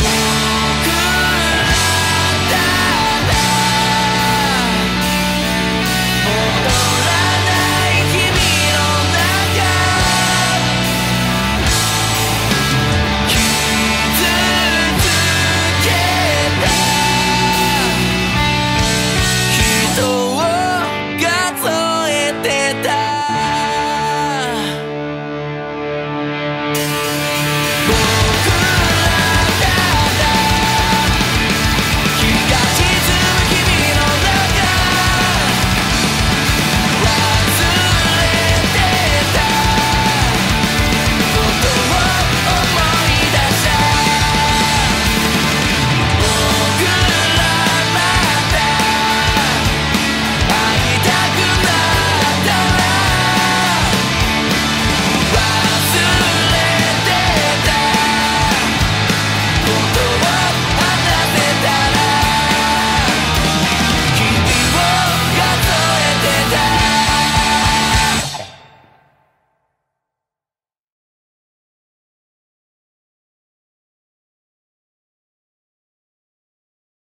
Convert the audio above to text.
Move.